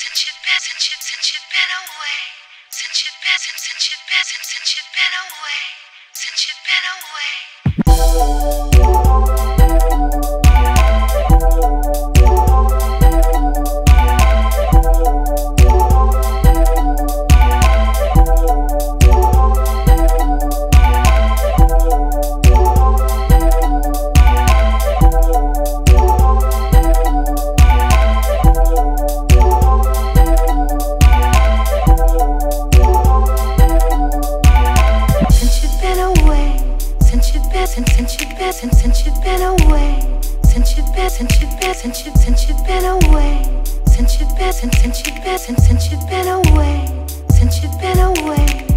since you've been, since you, since you've been away. Since you've been, since, since you've been, since, since you've been away. Since you've been away. Since you've since you've been, since since you've been away, since you've been, since you've been, since you since you've been away, since you've been, since since you've been, since since you've been away, since you've been away.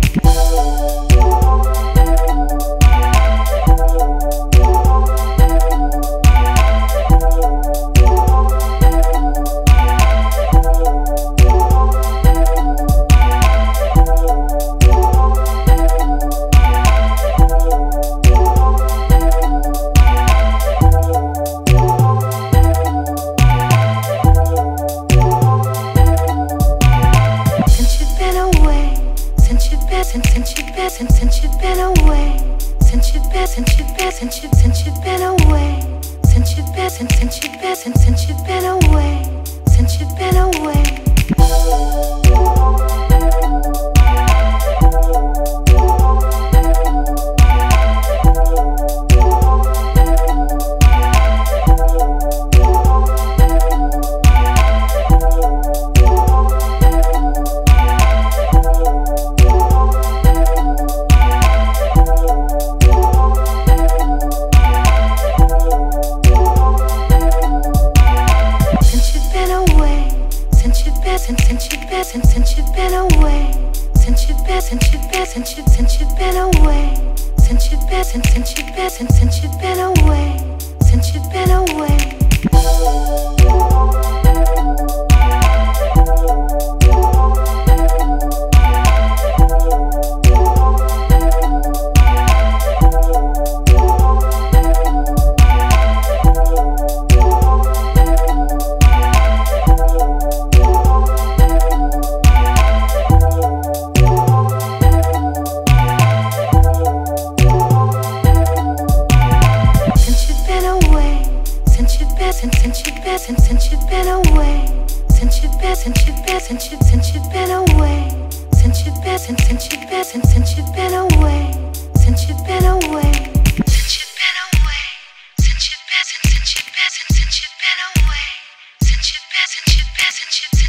Since you've been away, since you've been, since you've been, since you since you've been away, since you've been, since you've been, since you've been away, since you've been away. Since you've been, since you've since you've been away, since you've been, since since you've been, since since you've been away, since you've been away. Been, since you've been away, since you've been, since you've been, since you since you've been away, since you've been, since since you've been, since since you've been away, since you've been away. Since you've been away, since you've been, since you've been, since since you've been away, since you've been, since you've been, since you've